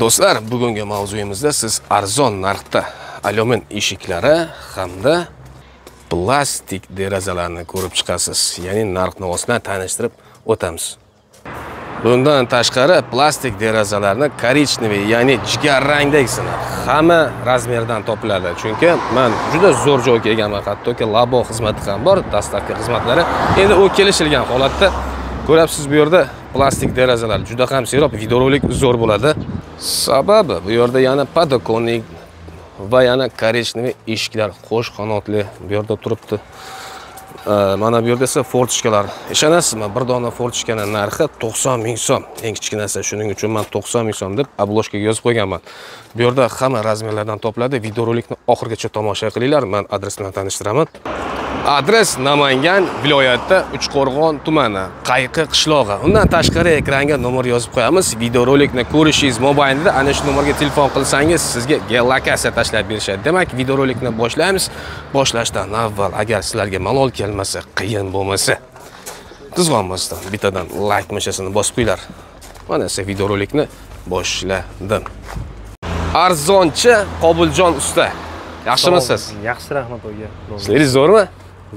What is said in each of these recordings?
do'stlar bugungi mavzuyimizda siz arzon narxda alyumin eshiklari hamda plastik derazalarni ko'rib chiqasiz. Ya'ni narx navosidan tanishtirib o'tamiz. Bundan tashqari plastik derazalarni korичневый ya'ni jigarrangdagisini hamma razmerdan topiladi. Chunki man juda zo'r joyga egaman hattoki labo xizmati ham bor dastlabki xizmatlari endi u kelishilgan holatda. Ko'ryapsiz bu yerda plastik derazalar juda ham serob videorolik zo'r bo'ladi. Sababi bu yerda yana podokonnik va yana korичневый eshiklar qo'sh qanotli bu yerda turibdi. Mana bu yerda esa fortichkalar ishonasizmi? Bir dona fortichkani narxi to'qson ming so'm. Eng kichkinasi shuning uchun man to'qson ming so'm deb обложкаga yozib qo'yganman. Bu yerda hamma razmerlardan topiladi videorolikni oxirigacha tomosha qilinglar. Man adres bilan tanishtiraman. Adres namangan viloyatida uchqo'rg'on tumani. Qayqi qishlog'i. Undan tashqari ekranga nomer yozib qo'yamiz. Videorolikni ko'rishingiz mobaynida ana shu nomerga telefon qilsangiz sizga geolokatsiya tashlab berishadi. Demak videorolikni boshlaymiz. Boshlashdan avval agar sizlarga malol kelmasa qiyin bo'lmasa qizg'onmasdan bittadan layk mashasini bosib qo'yinglar. Mana esa videorolikni boshladim. Arzonchi qobuljon usta. Yaxshimisiz yaxshi rahmat o'ga. Ishlaringiz zo'rmi?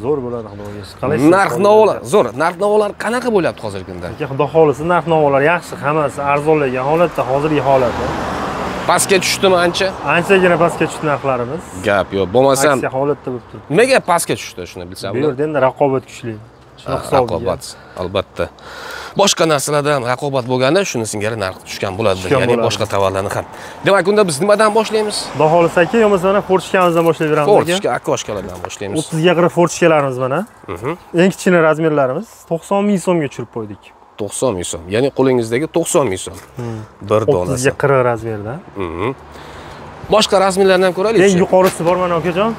Zo'r bo'ladi xudo xohlasa qalaysiz? Narx navolar zo'r. Narx navolar qanaqa bo'lyapti hozirgi kunda? Aka xudo xohlasa narx navolar yaxshi hammasi arzonlagan holatda hozirgi holati pastga tushdimi ancha? Anchagina pastga tushdi narxlarimiz. Gap yo'q bo'lmasam aksiya holatda bo'lib turibdi. Nimaga pastga tushdi shuni bilsam bu yerda endi raqobat kuchli raqobat albatta. Boshqa narsalarda ham raqobat bo'lganda shuni singari narx tushgan bo'ladi ya'ni boshqa tovarlarni ham. Demak unda biz nimadan boshlaymiz? Xudo xohlasa aka bo'lmasa mana fortishkamizdan boshlayveramiz aka fortishka akoshkalardan boshlaymiz. O'ttizga qirq fortishkalarimiz mana. Mhm. eng kichkina razmerlarimiz to'qson ming so'mga tushirib qo'ydik. To'qson ming so'm ya'ni qo'lingizdagi to'qson ming so'm. Bir donasi. O'ttizga qirq razmerda. Mhm. boshqa razmerlarni ham eng ko'raylikchi yuqorisi bor mana akajon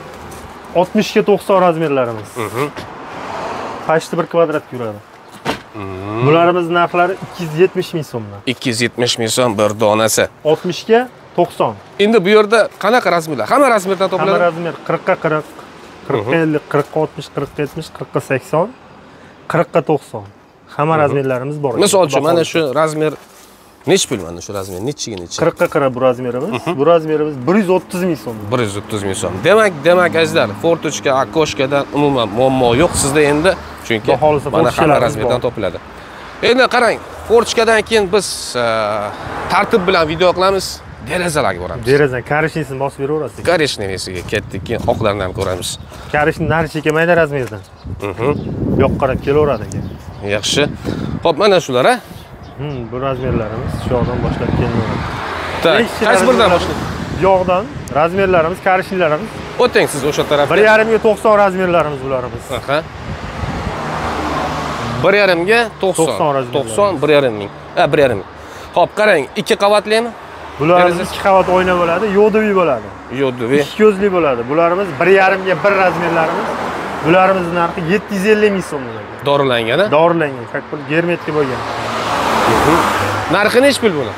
oltmishga to'qson razmerlarimiz. Mhm. Почти bir kvadratga yuradi? Mhm. bularimiz narxlari ikki yuz yetmish ming so'mdan. Ikki yuz yetmish ming so'm bir donasi. Oltmishga to'qson. Endi bu yerda qanaqa razmerlar hamma razmerdan hamma topiladi razmer qirqqa qirq qirqqa ellik qirqqa oltmish qirqqa yetmish qirqqa sakson qirqqa to'qson. Hamma razmerlarimiz bor. Misol uchun mana shu razmer nechi pul mana shu razmer? Nechiga nechi? Qirqqa qirq bu razmerimiz. Bu razmerimiz bir yuz o'ttiz ming so'm. bir yuz o'ttiz ming so'm. Demak demak azizlar fortochka akoshkadan umuman muammo yo'q. Sizda endi chunki mana hamma bor. topiladi. Endi qarang fortochkadan keyin biz e, tartib bilan video qilamiz. Derazalarga boramiz. Deraza karishnisini bosib beraverasiz. Korishnevysiga ketdik keyin oqlarini ham ko'ramiz. Karishni nari chekamaydi razmerdan Mhm. yoqqa qarab kelaveradi aka yaxshi. Ho'p mana shular a Hmm, bu razmerlarimiz shu yoqdan boshlab kelaveradi. Kichkina qaysi biridan boshlaymiz bu yoqdan razmerlarimiz karishnilarimiz o'ting siz o'sha tarafga. Bir yarimga to'qson razmerlarimiz bularimiz. Aha. Bir yarimga to'qson. 90 razmerlar. to'qson bir yarim ming. Ha bir yarim ming. Ho'p qarang ikki qavatlimi? Bularimiz ikki qavat oyna bo'ladi yo'diviy bo'ladi. Yo'duvi ikki ko'zli bo'ladi. Bularimiz bir yarimga bir razmerlarimiz. Bularimiz narxi yetti yuz ellik ming so'm dorilangan dorilangan как germetka bo'lgan. Narxi nechi pul buni.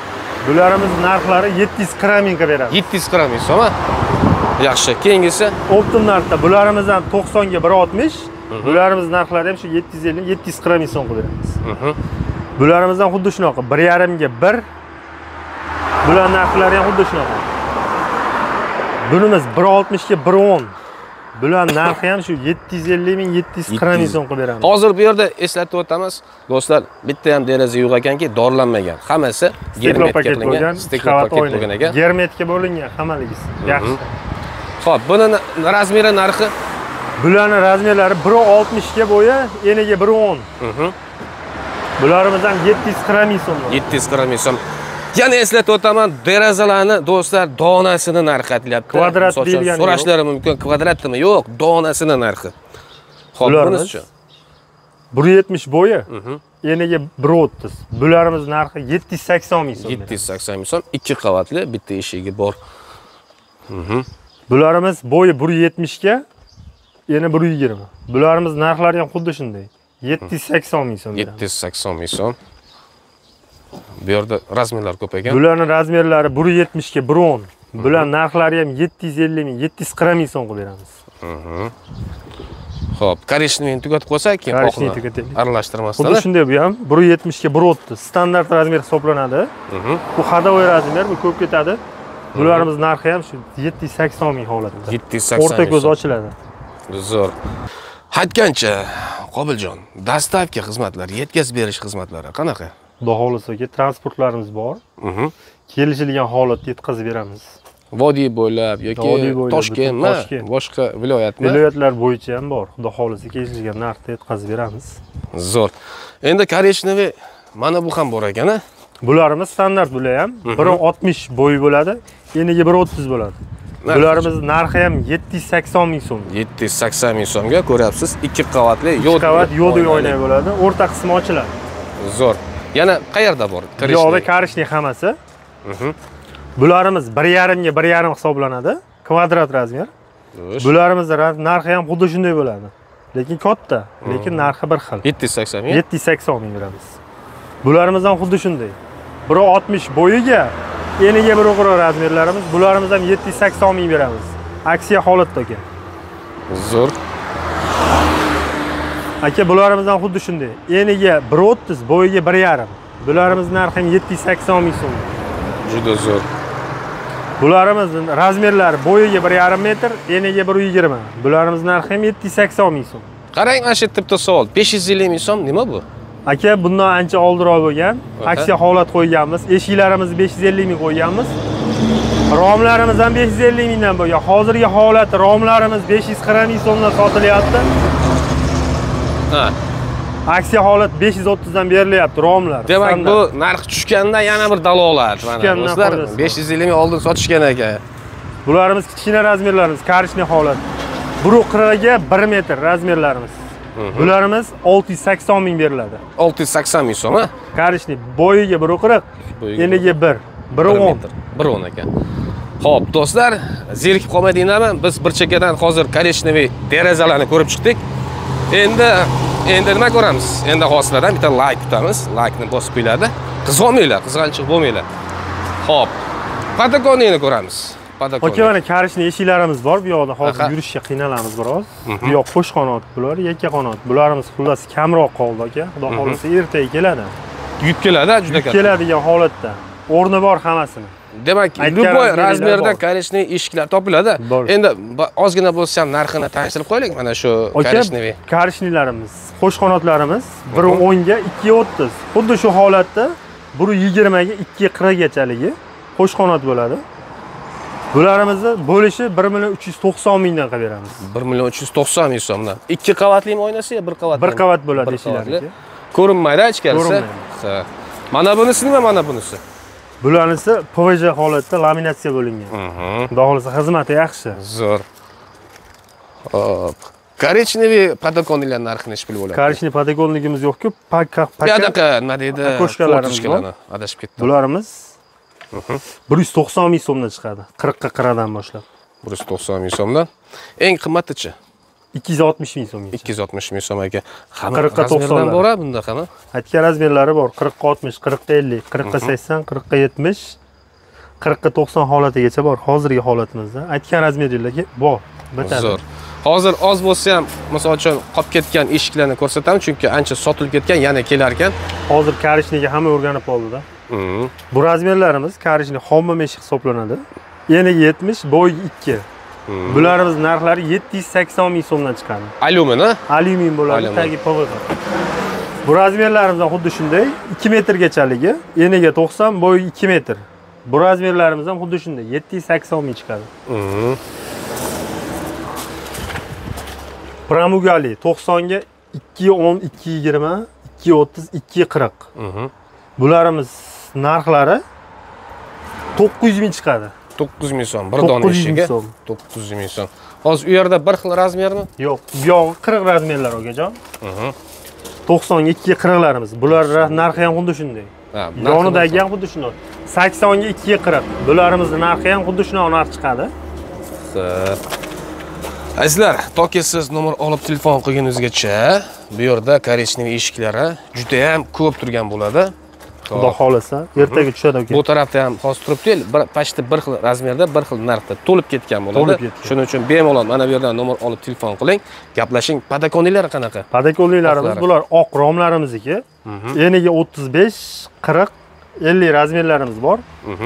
Bularimiz narxlari yetti yuz qirq mingga beradi. Yetti yuz qirq ming so'm yaxshi. Keyingisi? Optim narxda bularimiz ham to'qsonga bir oltmish bularimiz narxlari ham shu yetti yuz ellik yetti yuz qirq ming so'm qilib beramiz Mhm. bularimiz ham xuddi shunaqa bir yarimga bir. Bular narxlari ham xuddi shunaqa. Bunimiz bir oltmishga bir o'n. Bular narxi ham shu yetti yuz ellik ming yetti yuz qirq ming so'm qilib beramiz hozir bu yerda eslatib o'tamiz do'stlar bitta ham deraza yo'q ekanki dorilanmagan hammasi paket qilingan bo'lgan steklo qavat paket oyna. bo'lgan ekan. Germetka bo'lingan hammaligisi. Yaxshi. Ho'p buni razmeri narxi bularni razmerlari bir oltmishga bo'yi eniga bir o'n. Mhm. bularimiz ham yetti yuz qirq ming so'm bo'ladi. yetti yuz qirq ming so'm yana eslatib o'taman derazalarni do'stlar donasini narxi aytilyapti Kvadrat uchun deyilgani so'rashlari mumkin kvadratmi yo'q donasini narxi ho'p Bularimiz- bunisichi bir yetmish bo'yi eniga bir o'ttiz. Bularimiz narxi yetti yuz sakson ming so'm yetti yuz sakson ming so'm ikki qavatli bitta eshigi bor. Bularimiz bo'yi bir yetmishga yana bir yigirma. Bularimiz narxlari ham xuddi shunday. Yetti yuz sakson ming so'm yetti yuz sakson ming so'm. Bu yerda razmerlar ko'p ekan. Bularni razmerlari bir yetmishga bir o'n. Bular narxlari ham yetti yuz ellik ming yetti yuz qirq ming so'm qilib beramiz Xo'p, korishniy tugatib qo'ysak, keyin tugataylik. aralashtirmasdan. xuddi shunday bu ham 170 ga 130 standart razmer hisoblanadi. Bu ходовой razmer bu ko'p ketadi. Bularimiz narxi ham shu 780 ming holatda 780 o'rta ko'z ochiladi. Zo'r. Aytgancha, Qobiljon, dastavka xizmatlari, yetkazib berish xizmatlari qanaqa? xudo xohlasa aka transportlarimiz bor Mhm. kelishilgan holatda yetkazib beramiz Vodiy bo'ylab yoki Toshkentmi, boshqa viloyatmi? viloyatlar bo'yicha ham bor xudo xohlasa kelishilgan narxda yetkazib beramiz Zo'r. Endi korishniy mana bu ham bor ekan bularimiz standart bular ham 1.60 bo'yi bo'ladi eniga 1.30 bo'ladi Narxi bularimiz narxi ham 780 ming so'm. 780 ming so'mga ko'ryapsiz, ikki qavatli ikki qavat oynali. oyna bo'ladi o'rta qismi ochiladi. Zo'r. Yana qayerda bor? yoqda karishniy hammasi. Bularimiz bir yarimga bir yarim hisoblanadi. Kvadrat razmer. Xo'sh. bularimiz ra- narxi ham xuddi shunday bo'ladi. Lekin katta lekin narxi bir xil. 780 ming. 780 ming beramiz bularimiz ham xuddi shunday. 1.60 bo'yiga eniga bir o'g'ri razmerlarimiz bularimiz ham 780 ming beramiz aksiya holatda aka Zo'r. aka bularimiz xuddi shunday eniga 1.30 bo'yiga 1.5 bularimiz narxi ham 780 ming so'm Juda zo'r. bularimiz razmerlari bo'yiga 1.5 metr eniga 1.20 bularimiz narxi ham 780 ming so'm Qarang, mana shu yerda bitta savol. 550 ming so'm nima bu? Aka bundan ancha oldinroq bo'lgan. Aksiya holat qo'yganmiz. Eshiklarimizni 550 ming qo'yganmiz. Romlarimiz ham 550 mingdan bo'lgan. Hozirgi holat romlarimiz 540 ming so'mdan sotilyapti. Ha. aksiya holat 530 dan berilyapti romlar. Demak, bu narx tushganda yana bir dalolat. Mana. Tushgandan do'stlar, foydasi bor. 550 ming oldin sotishgan ekan. bularimiz kichkina razmerlarimiz karishniy holat. 1.40 ga 1 metr razmerlarimiz bularimiz 680 ming beriladi 680 ming so'm, ha? karishniy bo'yiga 1.40 Bo'yiga eniga 1 1 1.10 metr, 1.10 ekan. Xo'p, do'stlar, zerikib qolmadinglarmi? Biz bir chekkadan hozir korishniy derazalarni ko'rib chiqdik. Endi endi nima ko'ramiz? Endi hozirlardan bitta like kutamiz. Like'ni bosib qo'yiladi. Qizg'onmanglar, qizg'anchiq bo'lmanglar. Xo'p, Patagoniyani ko'ramiz. Aka Patagoniya. mana karishniy eshiklarimiz bor. Bu yoqda hozir yurishga qiynalamiz biroz bu yoq qo'sh qanot bular yakka qanot. Bularimiz xullas kamroq qoldi aka xudo xohlasa ertaga keladi. Yuk keladi, juda katta. keladigan holatda. O'rni bor hammasini. Demak, любой razmerda bor. korishniy eshiklar topiladi. Endi ozgina bo'lsa ham narxini tanishtirib qo'yaylik mana shu aka korishniy. karishnilarimiz qo'sh qanotlarimiz biri o'nga ikki o'ttiz. Xuddi shu holatda biri yigirmaga ikki qirqqachaligi qo'sh qanot bo'ladi bularimizni bo'lishi bir million uch yuz to'qson mingdan qilib beramiz 1 million 390 ming so'mdan. Ikki qavatlimi oynasi yo bir qavatli? bir qavat bo'ladi eshiklarniki. Ko'rinmaydi ichkarisi. Ha. Mana bunisi nima, mana bunisi? bularnisi pvj holatda laminatsiya bo'lingan Mhm. xudo xohlasa xizmati yaxshi Zo'r. Hop. Korичневый Patagoniylar narxini ish bilib bo'ladi. karishniy podagonligimiz yo'q-ku paka Buyoqqa nima deydi? Fotochkalarni adashib ketdim. bularimiz bir yuz to'qson ming so'mdan chiqadi qirqqa qirqdan boshlab 190 ming so'mdan. Eng qimmatichi? ikki yuz oltmish ming so'mgacha 260 ming so'm ekan. Qirqqa razmerdan to'qsonlar. bor bunda qani? aytgan razmerlari bor qirqqa oltmish qirqqa ellik qirqqa sakson qirqqa yetmish qirqqa to'qson holatigacha bor hozirgi holatimizda aytgan razmerlarga bor bitadi Zo'r. Hozir oz bo'lsa ham, misol uchun qolib ketgan eshiklarni ko'rsatamiz, chunki ancha sotilib ketgan, yana kelar ekan. hozir karishniga hamma o'rganib qoldida. Bu razmerlarimiz karishni xomma eshik hisoblanadi. Eniga yetmish bo'yiga ikki. Bularimiz narxlari yetti yuz sakson ming so'mdan chiqadi. Alyumin, a? alyumin bo'ladi tagi pvx bu razmerlarimiz ham xuddi shunday 2 metrgachaligi eniga 90 bo'yi 2 metr. Bu razmerlarimiz ham xuddi shunday 780 ming chiqadi. Pramugali 90 ga 210 220 230 240 Mhm. bularimiz narxlari 900 ming chiqadi 900 ming so'm bir 900 dona eshigiga. so'm. 900 ming so'm. Hozir u yerda bir xil razmermi? yo'q bu yog'i 40 razmerlar okajon. 90 ga 2 40larimiz bular narxi ham xuddi shunday yonidagi ham xuddi shunday 80 ga 2 40 bularimizni narxi ham xuddi shunaqa narx chiqadi. Azizlar, toki siz nomer olib telefon qilguningizgacha bu yerda korishniy eshiklari juda ham ko'p turgan bo'ladi. Xudo xohlasa. Ertaga tushadi aka bu tarafda ham hozir turibdi bir почти bir xil razmerda bir xil narxda to'lib ketgan bo'ladi. To'lib ketgan. shuning uchun bemalol mana bu yerdan nomer olib telefon qiling. Gaplashing. Podokonniklari qanaqa? Padakonliklarimiz Oqlari. bular oq romlarimizniki. Eniga 35, 40, 50 razmerlarimiz bor.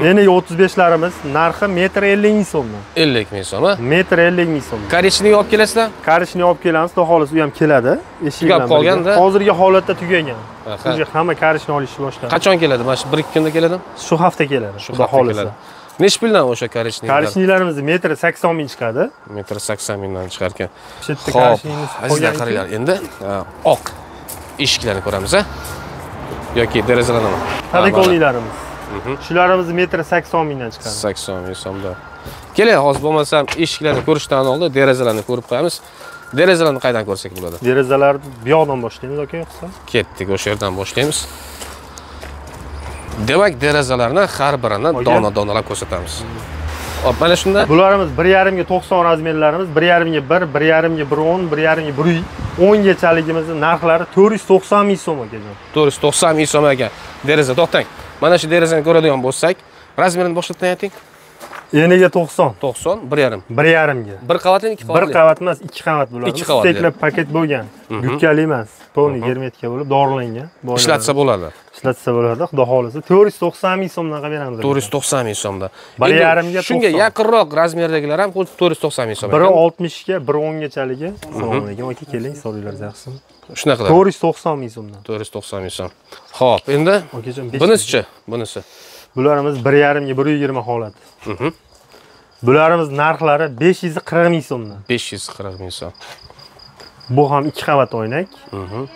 Eniga 35larimiz narxi metr 50 ming so'mdan. ellik ming so'm a Metr 50 ming so'm. korичневый olib kelasizlar Karishni olib kelamiz, xudo xohlasa u ham keladi. Eshik Tugab qolganda? Hozirgi holatda tugagan. Уже hamma karishni olishni boshladi. qachon keladi mana shu bir ikki kunda keladimi Shu hafta keladi. shu Xudo hafta xohlasa. keladi nechi puldan o'sha korичневый Karishnilarimiz metr 80 ming chiqadi. metr sakson mingdan chiqar ekan Shu yerda ho'p azizlar qaranglar endi oq eshiklarni ko'ramiz a yoki derazalarnimi Padakonliklarimiz. Shularimiz metr 80 mingdan chiqadi. sakson ming so'mda keling hozir bo'lmasam eshiklarni ko'rishdan oldin derazalarni ko'rib qo'yamiz. Derazalarni qayerdan ko'rsak bo'ladi? Derazalarni bu yoqdan boshlaymiz, aka, yo'qsa. ketdik o'sha yerdan boshlaymiz. Demak derazalarni har birini dona donalab ko'rsatamiz. Hop mana shunda. Bularimiz 1.5 ga 90 razmerlarimiz, 1.5 ga 1, 1.5 ga 1.10, 1.5 ga 1.10 10 gachaligimizni narxlari 490 ming so'm akajon. to'rt yuz to'qson ming so'm ekan. Deraza to'xtang. Mana shu derazani ko'radigan bo'lsak razmerini boshlatdan ayting Eniga 90, to'qson bir yarim 1.5 ga. bir qavatmi ikki Bir qavatli qavat emas, ikki qavat bo'ladi. Ikki Steklab paket bo'lgan. Gutkali emas, polniy germetika bo'lib dorilangan. Ishlatsa bo'ladi ishlatsa bo'ladi, xudo xohlasa 490 ming so'mdan qilib beramiz. to'rt yuz to'qson ming so'mda Bir Endi yarimga shunga 90. yaqinroq razmerdagilar ham xuddi to'rt yuz to'qson ming so'm Biri ekan 60 ga, biri 10 gachaligi. Assalomu alaykum, aka keling, so'raylaringiz yaxshimi? shunaqa 490 ming so'mdan. to'rt yuz to'qson ming so'm ho'p endi bunisichi bunisi Bularimiz 1.5 ga 120 holat. Mhm. Bularimiz narxlari 540 ming so'mdan. besh yuz qirq ming so'm Bu ham ikki qavat oynak. Mhm.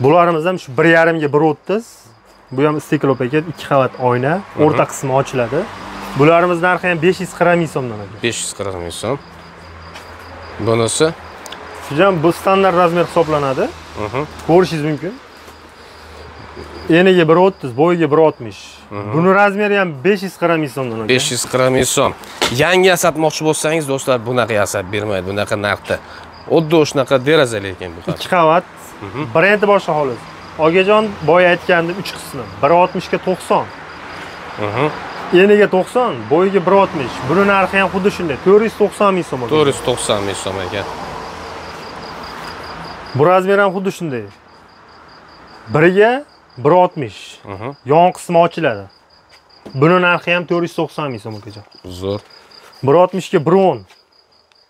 Bularimiz ham shu 1.5 ga 130. Bu ham stiklo paket, ikki qavat oyna, o'rta qismi ochiladi. Bularimiz narxi ham 540 ming so'mdan aka. besh yuz qirq ming so'm bunisi bu standart razmer hisoblanadi. Mhm. Ko'rishingiz mumkin. Eniga 130, bo'yiga 160. Buni razmeri ham 540 ming so'mdan besh yuz qirq ming so'm yangi yasatmoqchi bo'lsangiz do'stlar bunaqa yasab bermaydi bunaqa narxda. Xuddi shunaqa deraza lekin bu ikki qavat. Brendi boshqa xolos ogajon boya aytgandim uch qismi. 160 ga 90 Mhm. eniga 90 bo'yiga 160 buni narxi ham xuddi shunday 490 ming so'm to'rt yuz to'qson ming so'm ekan. Bu razmer ham xuddi shunday. Biriga 160 Mhm. yon qismi ochiladi. Buni narxi ham 490 ming so'm akajon zo'r. 160 ga 110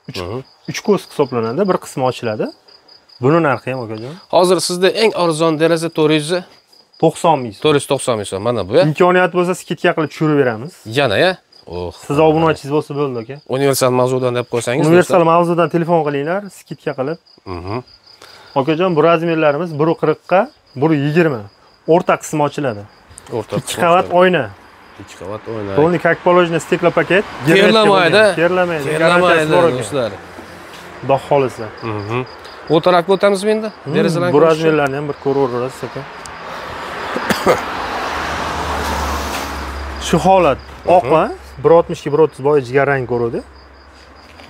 Mhm. 3 ko'z hisoblanadi bir qismi ochiladi. Buni narxi ham akajon hozir sizda eng arzon deraza to'rt yuz 90 ming so'm. to'rt yuz to'qson ming so'm. Mana bu ya. Imkoniyat bo'lsa skidka qilib tushirib beramiz. Yana ya. Oh. Siz obunachingiz bo'lsa bo'ldi aka. Universal mavzudan deb qo'ysangiz universal mavzudan telefon qilinglar skidka qilib. Mhm. okajon bu razmerlarimiz bir qirqqa bir yigirma o'rta qismi ochiladi. O'rta ikki qavat oyna. Ikki qavat o'ynaydi полный как положено стеклопакет terlamaydi. terlamaydi. Terlamaydi do'stlar. Xudo xohlasa Mhm. bu tarafga o'tamizmi endi? Derazalarni bu razmerlarni ham bir ko'raverasiz aka. Shu holat. Oq a bir oltmishga bir o'ttiz boya jigarrang ko'ruvdi.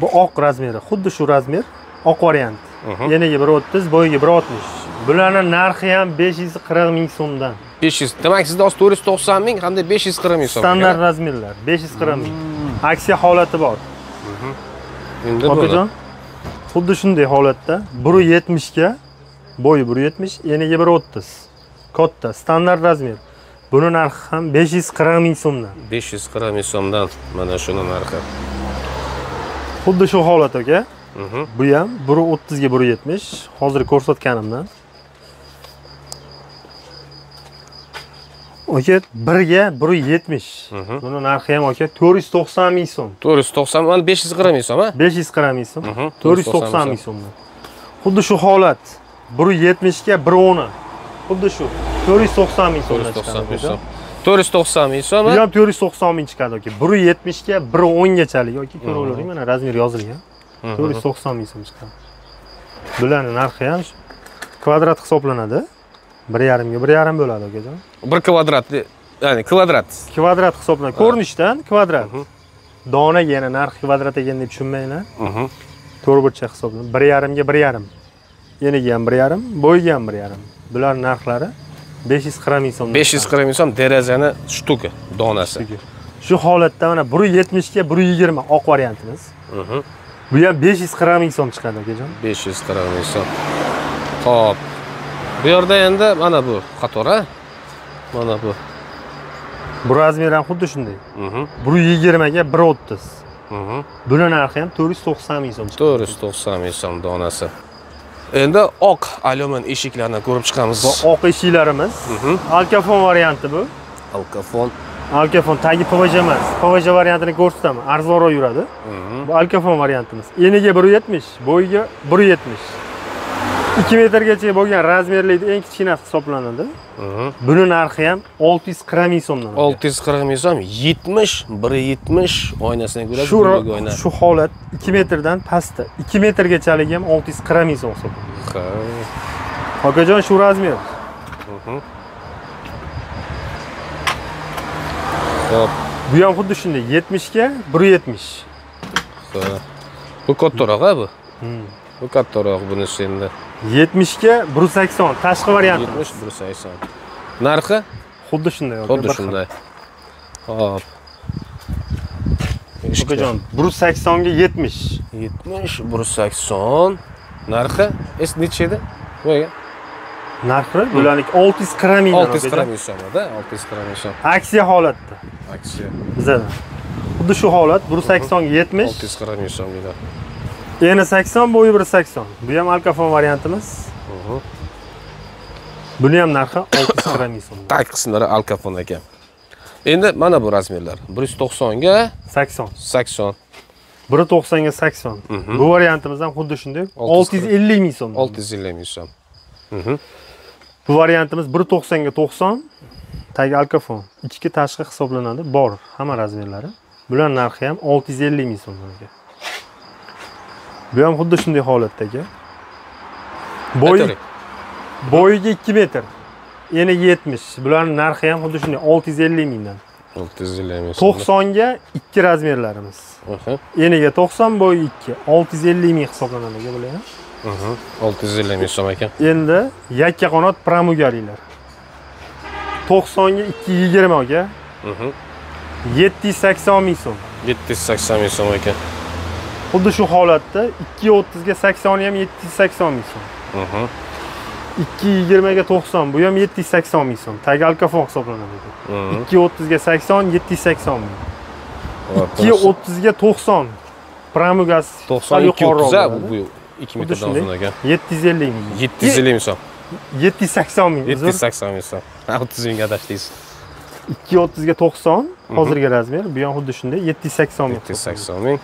Bu oq razmeri xuddi shu razmer oq variant. Mhm. eniga bir o'ttiz boyiga bir oltmish bularni narxi ham besh yuz qirq ming so'mdan. Besh yuz. Demak sizda hozir to'rt yuz to'qson ming hamda besh yuz qirq ming so'm. Standart razmerlar besh yuz qirq ming. Aksiya holati bor. Endi bo'ldi. okajon xuddi shunday holatda bir yetmishga bo'yi bir yetmish eniga bir o'ttiz. Katta standart razmer. Buni narxi ham besh yuz qirq ming so'mdan. Besh yuz qirq ming so'mdan mana shuni narxi. Xuddi shu holat aka Mhm. bu ham bir o'ttizga bir yetmish. Hozir ko'rsatganimdan aka birga bir yetmish. Mhm. buni narxi ham aka to'rt yuz to'qson ming so'm. to'rt yuz to'qson mana besh yuz qirq ming so'm a besh yuz qirq ming so'm. Mhm. to'rt yuz to'qson ming so'mdan xuddi shu holat bir yetmishga bir o'ni. Xuddi shu to'rt yuz to'qson ming so'mdan yuz chiqadi to'rt yuz to'qson ming so'm bu ham to'rt yuz to'qson ming chiqadi aka bir yetmishga bir o'ngachalik yoki ko'ravering mana razmer yozilgan. Mhm. to'rt yuz to'qson ming so'm chiqadi. Bularni narxi ham kvadrat hisoblanadi bir yarimga bir yarim bo'ladi akajon bir kvadrat ya'ni kvadrat. Kvadrat hisoblanadi. Ko'rinishdan kvadrat. Donaga yana narxi kvadrat ekan deb tushunmanglar to'rtburchak hisoblanadi. Bir yarimga bir yarim. Eniga ham bir yarim bo'yiga ham bir yarim. Bularni narxlari 540 ming so'm 540 ming so'm derazani shtuka donasi. Shu holatda mana 170 ga 120 oq variantimiz. Bu ham 540 ming so'm chiqadi akajon 540 ming so'm ho'p bu yerda endi mana bu qator a mana bu. Bu razmer ham xuddi shunday. Mhm. 120 ga 130 Mhm. buni narxi ham 490 ming so'm chiqadi 490 ming so'm donasi. Endi oq alyumin eshiklarni ko'rib chiqamiz. Bu oq eshiklarimiz alkafon varianti bu. Alkafon alkafon tagi pvj emas. Pvj variantini ko'rsataman. Arzonroq yuradi. Bu alkafon variantimiz. Eniga 170 bo'yiga 170 2 metrgacha bo'lgan razmerlikni eng kichkinasi hisoblanadi. Buni narxi ham 640 ming so'mdan 640 ming so'm 70 170 oynasiga ko'ra shu oyna shu holat 2 metrdan pastda. 2 metrgachalik ham 640 ming so'm hisoblanadi. Ha. shu razmer. Xo'p, bu ham xuddi shunday 70 ga 170 xo'p. Bu kattaroq a bu? Bu kattaroq bunisi endi. 70 ga 180 tashqi variant 70 180. Narxi xuddi shunday xuddi bir shunday. Hop. okajon 180 ga 70 70 180. Narxi es necha edi? Voy. narxi bularniki 640 ming 640 ming so'mda, 640 ming so'm. aksiya holatda Aksiya bizada xuddi shu holat 180 ga 70 640 ming so'm edi. Eni 80 bo'yi 180 bu ham alkafon variantimiz. Buni ham narxi 640 ming so'm Tag qismlari alkafon ekan. Endi mana bu razmerlar. 190 ga 80 80 190 ga 80 Mhm. bu variantimiz ham xuddi shunday. 640. 650 ming so'm 650 ming so'm. Bu variantimiz 190 ga 90 tagi alkafon ichki tashqi hisoblanadi. Bor. Hamma razmerlari. Bular narxi ham 650 ming so'm aka bu ham xuddi shunday holatda aka bo'yi bo'yiga 2 metr eni 70 bularning narxi ham xuddi shunday 650 mingdan. 650 ming so'm. 90 ga 2 razmerlarimiz eniga 90 bo'yi 2 650 ming hisoblanadi aka bular ham Mhm. 650 ming so'm ekan. endi yakka qanot pramugaliklar 90 ga. 220 aka Mhm. 780 ming so'm. 780 ming so'm ekan. Xuddi shu holatda 230 ga 80 ham 780 ming so'm Mhm. 220 ga 90 bu ham 780 ming so'm tagi alkafon hisoblanadi Mhm. 230 ga 80 780 ming Hop, 230 ga 90 pramugas 90 230 a bu bu 2 Xuddi metrdan uzun ekan. 750 ming 750 ming so'm. 780 ming uzr 780 ming so'm. 30 ming adashdingiz. 230 ga 90 hozirgi razmer bu ham xuddi shunday 780 ming 780 ming.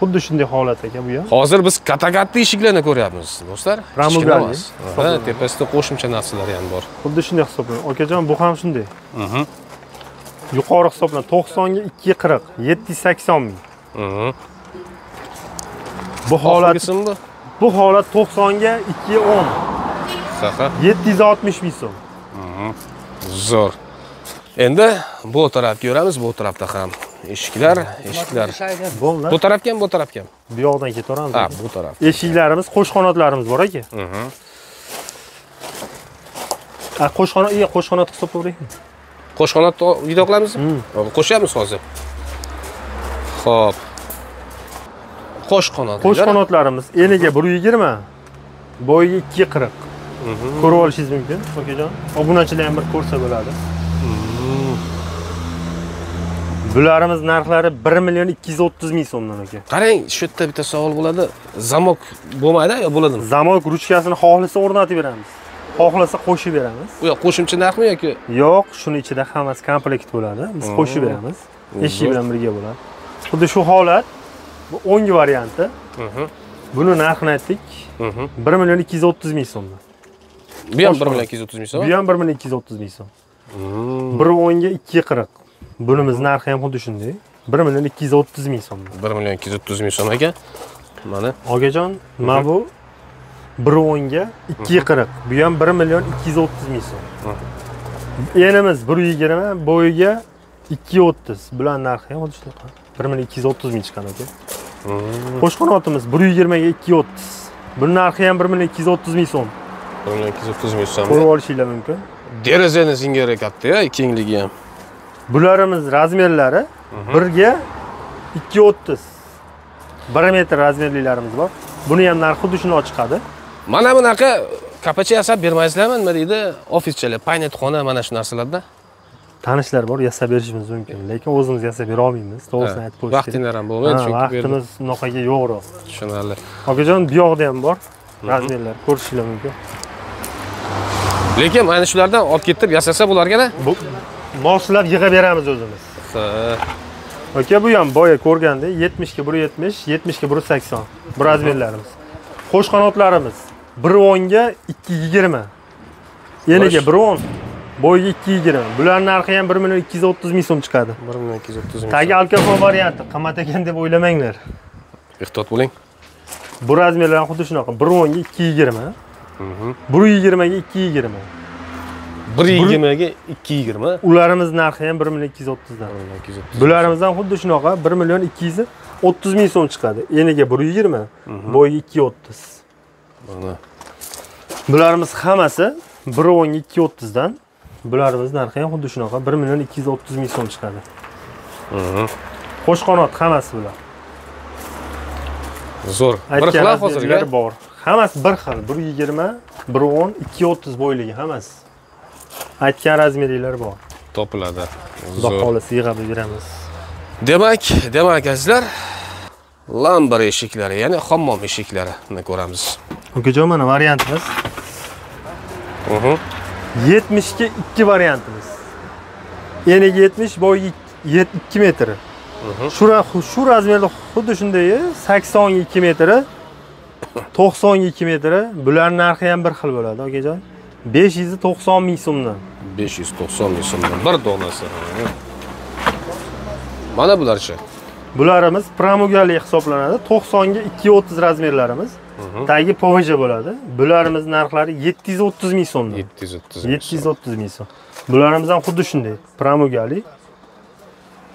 Xuddi shunday holat ekan bu ham Hozir biz katta-katta eshiklarni ko'ryapmiz, do'stlar. Ha, tepasida qo'shimcha narsalar ham bor. xuddi shunday hisoblanadi okajon bu ham shunday Mhm. yuqori hisoblanadi 90 ga 240 780 ming Mhm. bu holat bu? holat 90 ga 210 Saha. 760 ming so'm Zo'r. Endi bu tarafga yuramiz, bu tarafda ham eshiklar, eshiklar. bo'ldi Bu tarafga ham, bu tarafga ham. bu yoqdan ketaveramiz Ha, bu taraf. eshiklarimiz qo'sh qanotlarimiz bor aka Mhm. a qo'sh qanot iya qo'sh qanot hisoblayveraymi Qo'shqanotni video qilamizmi? Hmm. Hop, Qo'shyapmiz hozir. Xo'p. Qo'shqanot. qo'sh qanotlarimiz eniga 120 bo'yiga 240 ko'rib olishingiz mumkin okajon obunachilar ham bir ko'rsa bo'ladi bularimiz narxlari 1 million 230 ming so'mdan aka Qarang, shu yerda bitta savol bo'ladi. Zamok bo'lmaydi yo bo'ladimi? zamok ruchkasini xohlasa o'rnatib beramiz xohlasa qo'shib beramiz U yoq qo'shimcha narxmi yoki yo'q shuni ichida hammasi komplekt bo'ladi biz qo'shib beramiz eshik bilan birga bo'ladi xuddi shu holat bu o'ngi varianti Mhm. buni narxini aytdik Mhm. 1 million 230 ming so'mdan Bu ham Qo'shqanot. 1 million 230 ming so'm. bu ham 1 million 230 ming so'm Hmm. bir o'nga ikki qirq bunimiz narxi ham xuddi shunday. Bir million ikki yuz o'ttiz ming so'm. 1 million 230 ming so'm ekan. Mana. Okajon mana bu bir o'nga ikki qirq. Bu ham bir million ikki yuz o'ttiz ming so'm. Enimiz bir yigirma bo'yiga ikki o'ttiz. Bular narxi ham xuddi shunaqa. Bir million ikki yuz o'ttiz ming chiqqan aka. Qo'sh qanotimiz bir yigirmaga ikki o'ttiz. Buni narxi ham bir million ikki yuz o'ttiz ming so'm. 1 million 230 ming so'm. ko'rib olishinglar mumkin. Derazani singari katta-ya, kengligi ham. Bularimiz razmerlari birga 2.30 1 metr razmerlilarimiz bor. Buni ham narxi xuddi shunday chiqadi. Mana bunaqa kapacha yasab bermaysizlarmi? Nima deydi? Ofischalar, paynetxona mana shu narsalarda. Tanishlar bor, yasab berishimiz mumkin, lekin o'zimiz yasab bera olmaymiz. To'g'risini aytib qo'yish. Vaqtinglar ham bo'lmaydi, chunki vaqtimiz unaqaga yo'qroq. Tushunarli. Okajon, bu yoqda ham bor razmerlar, ko'rishinglar mumkin. Lekin mana shulardan olib ketib yasasa bo'larkan-a? Moslab yig'ib beramiz o'zimiz. Aka bu ham boya ko'rgandek 70 ga 170, 70 ga 180 bu razmerlarimiz. Qo'sh qanotlarimiz 110 ga 220. Eniga 110, bo'yiga 220. Bularning narxi ham 1 million 230 ming so'm chiqadi. 1230 ming. Tagi alkafon varianti, qimmat ekan deb o'ylamanglar. Ehtiyot bo'ling. Bu razmerlar ham xuddi shunaqa, 110 ga 220. 120 ga 220. 120 ga 220. Ularimiz narxi ham 1 million 230 dan. 230. Bularimiz ham xuddi shunaqa 1 million 230 ming so'm chiqadi. Eniga 120, bo'yiga 230. Mana. Bularimiz hammasi 110 230 dan. Bularimiz narxi ham xuddi shunaqa 1 million 230 ming so'm chiqadi. Qo'sh qanot hammasi bular. Zo'r. Bir xil hozirga. razmerlari bor. Hammasi bir xil. 120, 110, 230 bo'yligi hammasi. Aytgan razmerlari bor. topiladi. Xudo xohlasa yig'ib beramiz. Demak, demak azizlar, lambar eshiklari, ya'ni hammom eshiklarini ko'ramiz. Ukajon mana variantimiz. Mhm. 70 ga 2 variantimiz. Eniga 70, bo'yi 2 metr. Shu ra- shu razmerda xuddi shunday 82 metri, 92 metri. Bular narxi ham bir xil bo'ladi, okajon. 590 ming so'mdan. 590 ming so'mdan bir donasi. Mana bularchi. Bularimiz pramugali hisoblanadi. 90 ga 230 razmerlarimiz. Tagi PVJ bo'ladi. Bularimiz narxlari 730 ming so'mdan. 730 ming. 730 ming so'm. Bularimiz ham xuddi shunday. Pramugali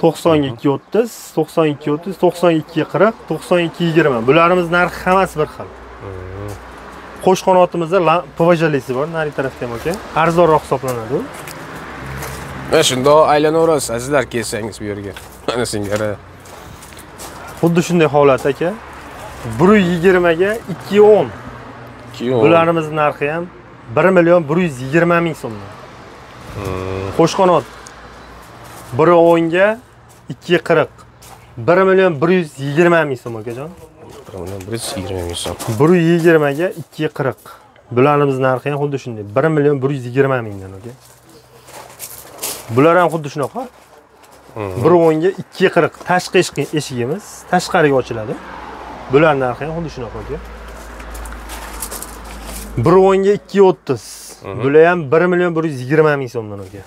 90 ga 230, 92 30, 92 ga 40, 92 20. Bularimiz narxi hammasi bir xil. Qo'sh qanotimizda PVJlisi bor, nari tarafda ham aka. Arzonroq hisoblanadi u. Mana shundoq aylanaverasiz azizlar kelsangiz bu yerga. Mana singari. Xuddi shunday holat aka. 120 ga 210. Keyin Bularimiz narxi ham 1 million 120 ming so'mdan. Qo'sh qanot 110 ga 240. 1 million 120 ming so'm akajon. 120 ming so'm. 120 ga 240. Bularimiz narxi ham xuddi shunday. 1 million 120 mingdan aka. Bular ham xuddi shunaqa. 110 ga 240 tashqi eshik- eshigimiz tashqariga ochiladi. Bular narxi ham xuddi shunaqa aka. 110 ga 230. Bular ham 1 million 120 ming so'mdan aka.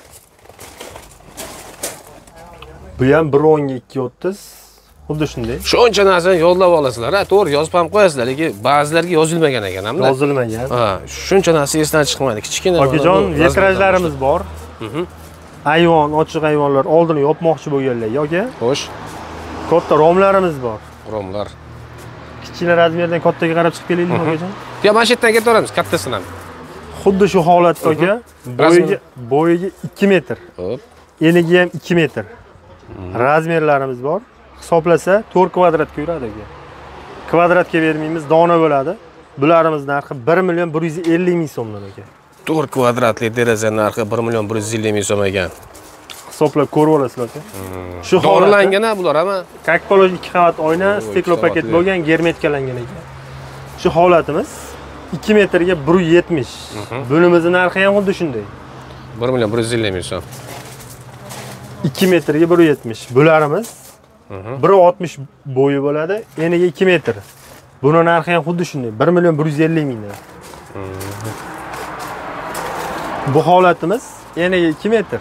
Bu ham 110 ga 230. Xuddi shunday. Shuncha narsani yodlab olasizlar, ha, to'g'ri yozib ham qo'yasizlar, lekin ba'zilarga yozilmagan ekan hamda. Yozilmagan. Ha, shuncha narsa esdan chiqmaydi. Kichkina. Okajon, vitrajlarimiz bor. Ayvon, ochiq ayvonlar oldini yopmoqchi bo'lganlar yoki Xo'sh, katta romlarimiz bor. romlar. Kichkina razmerdan kattaga qarab chiqib kelaylikmi okajon? Ya mana shu yerdan ketaveramiz, kattasini ham. Xuddi shu holatda aka, bo'yiga bo'yiga 2 metr, Hop. eniga ham 2 metr. Razmerlarimiz bor. Hisoblasa 4 kvadratga yuradi aka. Kvadratga bermaymiz, dona bo'ladi. Bularimiz narxi 1 million 150 ming so'mdan aka. 4 kvadratli deraza narxi 1 million 150 ming so'm ekan. Hisoblab ko'rib olasizlar aka. Shu holatda Dorilangan ha bular ham. как положено 2 qavat oyna, O, steklo ikki paket qavatli. bo'lgan, germetikalangan ekan. Shu holatimiz 2 metrga 170. Bunimizni narxi ham xuddi shunday. 1 million 150 ming so'm. 2 metrga 170. Bularimiz 160 bo'yi bo'ladi, eniga 2 metr. Buni narxi ham xuddi shunday, 1 million 150 mingdan. Bu holatimiz eniga 2 metr.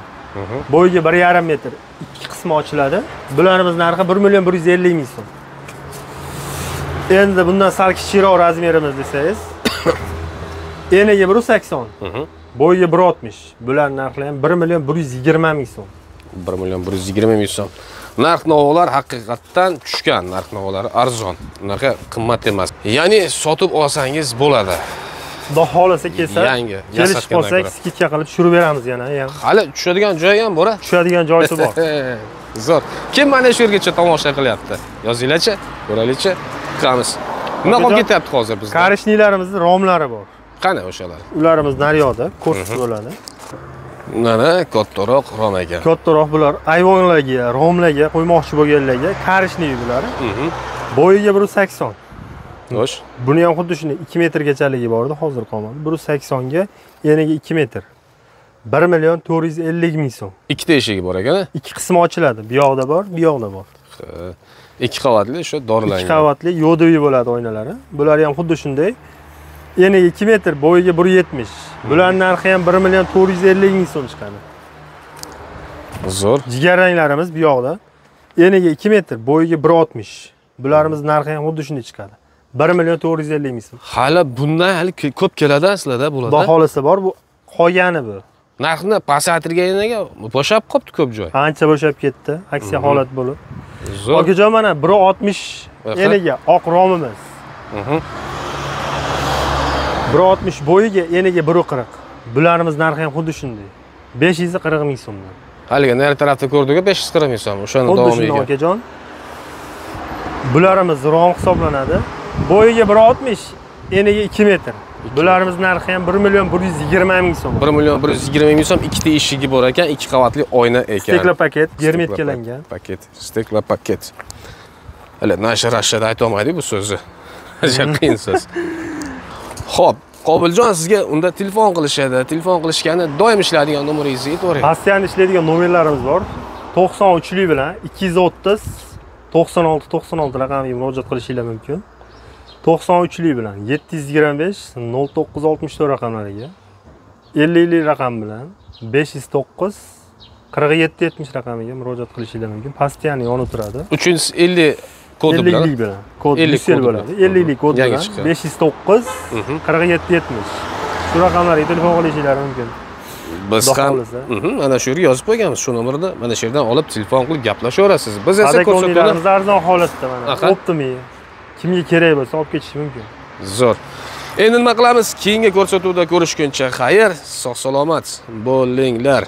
Bo'yiga 1,5 metr. Ikki qismi ochiladi. Bularimiz narxi 1 million 150 ming so'm. Endi bundan sal kichikroq razmerimiz desangiz, eniga 180, bo'yiga 160. Bular narxlari ham 1 million 120 ming so'm. 1 million 120 ming so'm. Narx navolar haqiqatdan tushgan, narx navolari arzon. Unaqa qimmat emas. Ya'ni sotib olsangiz bo'ladi. xudo xohlasa kelsa Yangi, kelishib qolsak skidka qilib tushirib beramiz yana hali tushadigan joyi ham bor tushadigan joyisi bor. Zo'r. Kim mana shu yergacha tomosha qilyapti? Yozinglarchi ko'raylikchi. Chiqamiz nima qolib ketyapti hozir bizda? karishnilarimizni romlari bor. Qani o'shalar? Ularimiz naryoqda ko'rsatib bo'ladi mana kattaroq rom ekan kattaroq bular ayvonlarga romlarga qo'ymoqchi bo'lganlarga karishniy bular Mhm. bo'yiga bir yuz sakson. Xo'sh. Buni ham xuddi shunday ikki metrgachaligi bor edi hozir qolmadi. Bir yuz saksonga eniga ikki metr. Bir million to'rt yuz ellik ming so'm. Ikkita eshigi bor ekan ikki qismi ochiladi. Bu yoqda bor bu yoqda bor. Ikki qavatli ikki dorilangan qavatli yodoviy bo'ladi oynalari. Bular ham xuddi shunday eniga ikki metr bo'yiga bir yetmish. Bularni narxi ham bir million to'rt yuz ellik ming so'm chiqadi. Zo'r. Jigarranglarimiz bu yoqda eniga ikki metr bo'yiga bir oltmish. Bularimiz narxi ham xuddi shunday chiqadi. Bir million to'rt yuz ellik ming so'm. Hali bundan hali ko'p keladi aslida bularda. Baholisi bor bu qolgani bu. Narxni pasaytirganiga bo'shab qolibdi ko'p joy. Ancha bo'shab ketdi aksiya holat bo'lib. Zo'r. Okajon mana bir oltmish eniga oq romimiz. Mhm. Bir oltmish bo'yiga eniga bir qirq. Bularimiz narxi ham xuddi shunday. Besh yuz qirq ming so'mdan. Haligi nari tarafda ko'rdik besh yuz qirq ming so'm. O'shani xuddi davomiga okajon bularimiz rom hisoblanadi. Bo'yiga bir oltmish eniga ikki metr. Bularimiz narxi ham bir million bir yuz yigirma ming so'm. Bir million bir yuz yigirma ming so'm ikkita eshigi bor ekan ikki qavatli oyna ekan. Stekla paket germetkalangan paket stekla paket. Hali nasha rashada aytolmaydik bu so'zni qiyin so'z ho'p qobiljon sizga unda telefon qilishadi telefon qilishganda doim ishlaydigan nomeringizni aytavering Bastian ishlaydigan nomerlarimiz bor. 93lik bilan 230 96 96 raqamiga murojaat qilishingiz mumkin. 93lik bilan 725 0964 raqamlariga 50lik raqam bilan 509 4770 raqamiga murojaat qilishingiz mumkin. Bastian yonib turadi. uch yuz ellik kodi bilan 50lik bilan kod 50 Brussel kodi bo'ladi. bilan. 50lik kod bilan chiqqan. 509 Mhm. 4770 shu raqamlarga telefon qilishingiz mumkin. biz ham. Mhm, mana shu yerga yozib qo'yganmiz shu nomerda mana shu yerdan olib telefon qilib gaplashaverasiz biz esa ko'rsatuvni Padakoniylarimiz arzon holatda mana. Optimi. Kimga kerak bo'lsa olib ketish mumkin. zo'r endi nima qilamiz keyingi ko'rsatuvda ko'rishguncha xayr sog' salomat bo'linglar